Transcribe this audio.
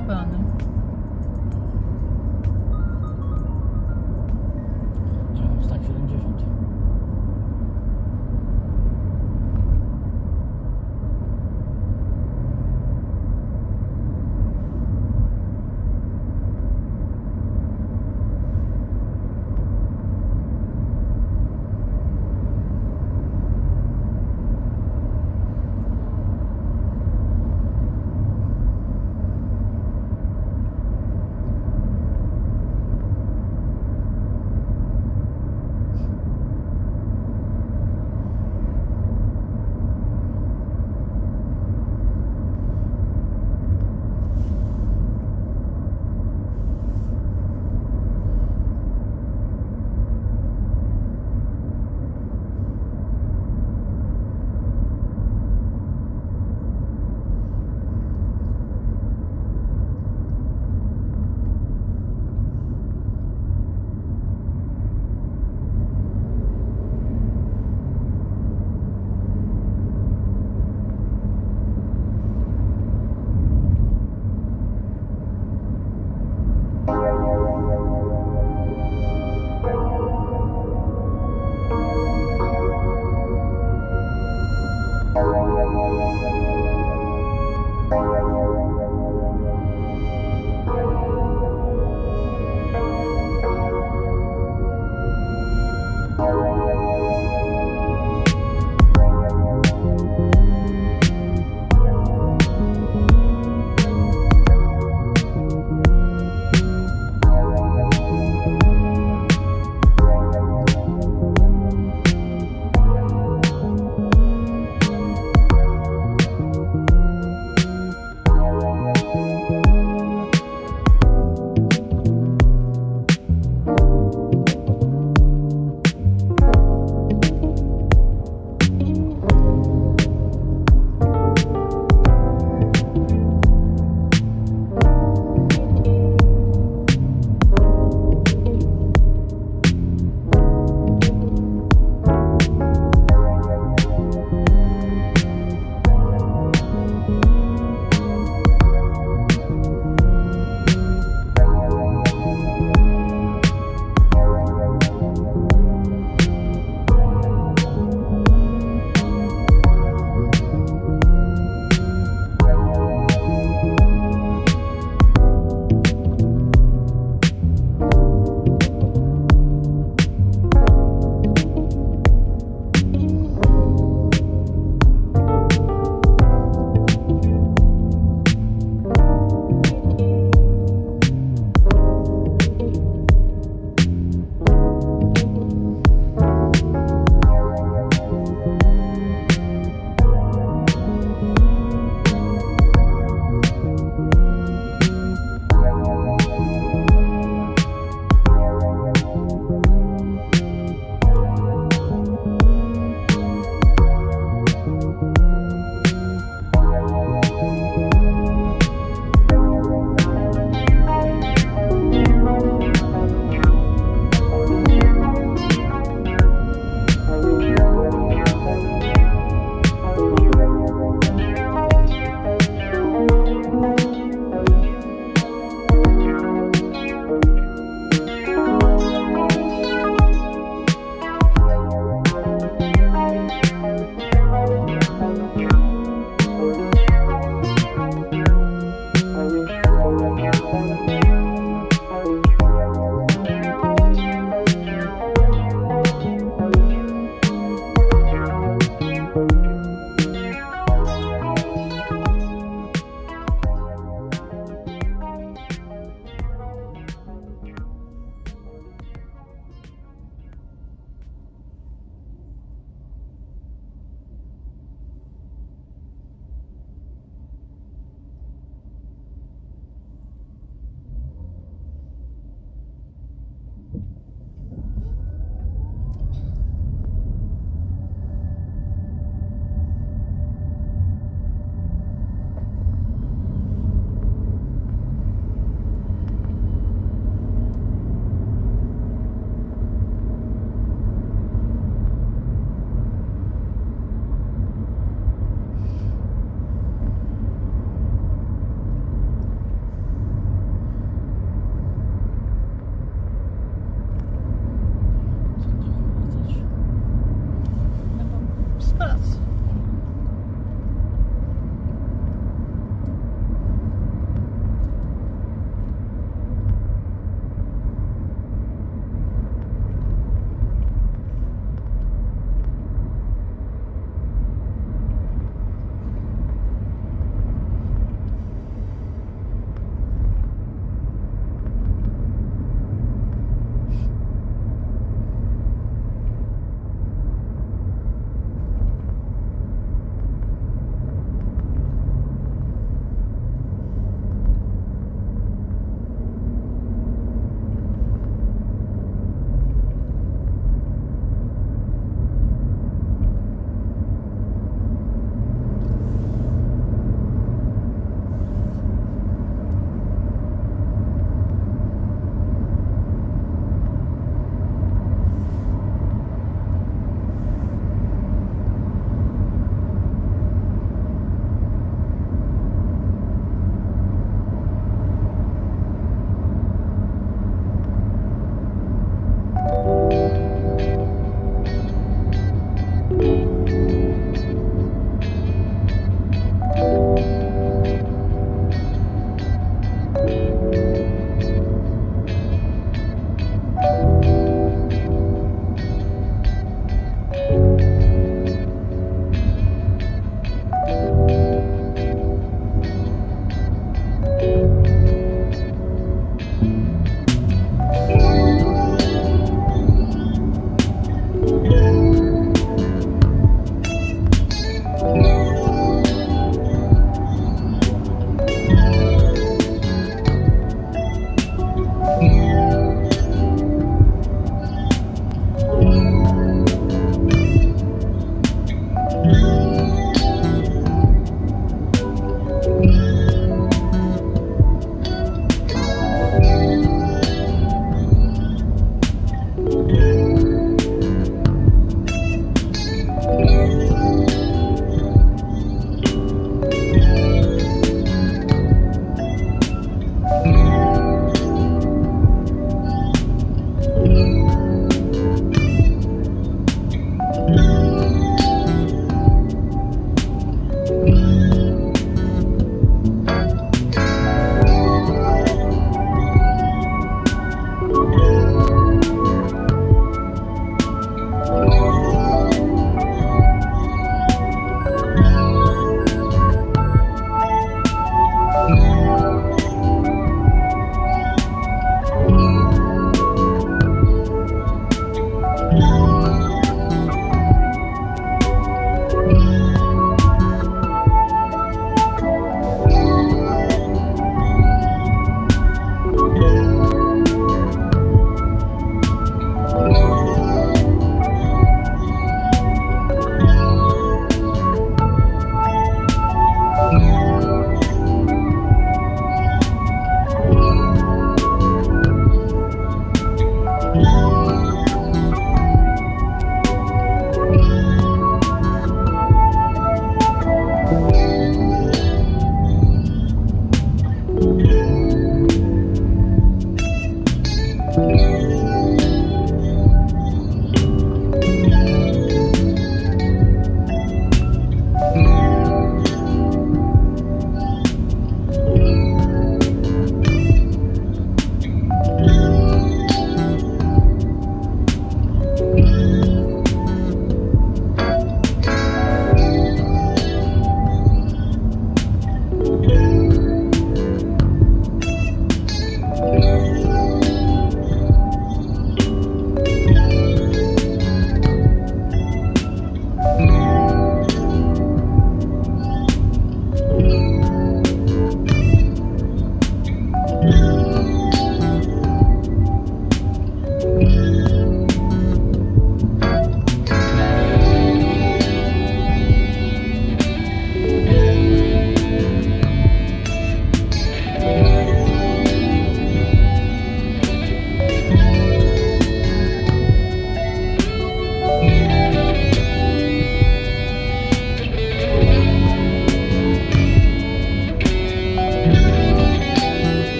urbana.